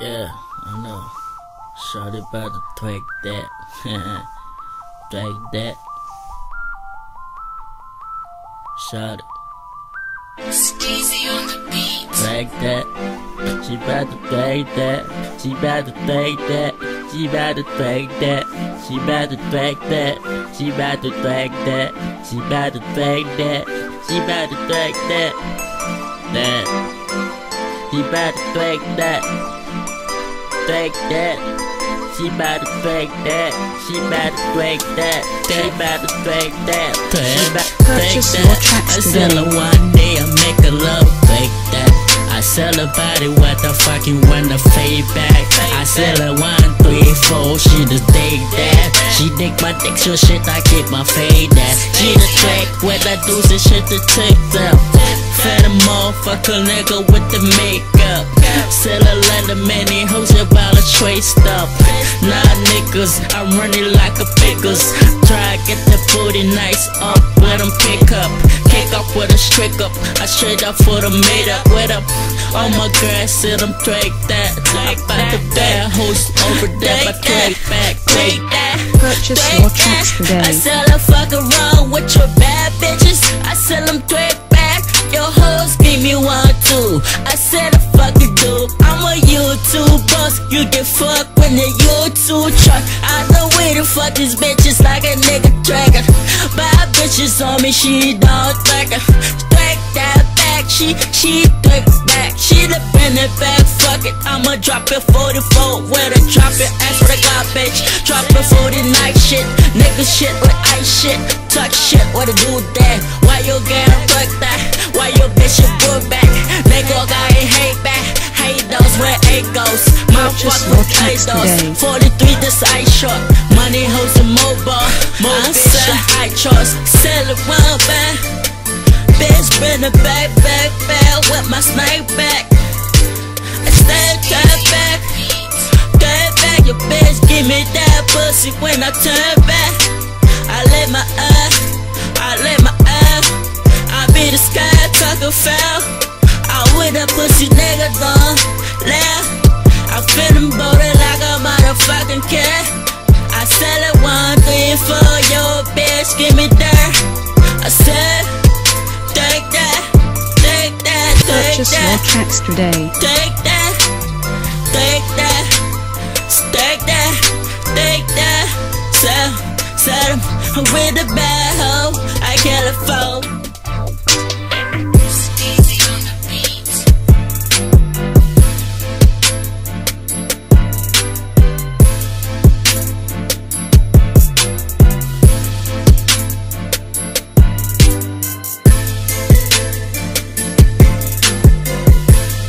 Yeah, I know. Shorty about to twig that. twig that. Shorty. Steezy on the beat. Twig that. She about to twig that. She about to twig that. She about to twig that. She about to twig that. She about to twig that. She about to twig that. She about to twig that. That. She about to twig that. Twig that. She about to twig that. She about to twig that. She about to twig that. She about to your that. I sell her one day, I make her love twig that. I sell her body, what the fuck you wanna fade back? I sell her one, three, four, she just dig that. She dig my dick, so shit, I keep my fade that. She the trick, what I do, some shit to tick up. Fat a motherfucker nigga with the makeup. Sell a lot of many hoes about a traced up. Nah, niggas, I'm running like a pickles. Try to get the booty nice up, let them pick up. Kick up with a strick up. I straight up for the made up, with up. All my girls said I'm that. I about the bad hoes over there, but drake back, drake that. Purchase your tracks I sell a fuck around with your You get fucked when the YouTube truck. I know way to fuck these bitches like a nigga tracker. Bad bitches on me, she don't track her. Track that back, she, she track back. She the bend back, fuck it. I'ma drop it 44 with a drop it ass with a garbage. Drop it for the night shit. Nigga shit with ice shit. Touch shit, what to do that? With tracks today. 43 this I short. Money hoes and mobile. Sell I trust. Sell it one back. Bitch been a back, back, back with my snipe back. I stand turn back. Turn back, your bitch give me that pussy when I turn back. I let my uh, I let my uh, I be the sky talker foul. With a pussy nigga don't laugh. I feel them boated like a motherfucking cat. I sell it one, three, four, your bitch give me that. I said, take that, take that, take Purchase your tracks today. Take that, take that, take that, take that. Sell, sell 'em with a bad hoe. I can't afford.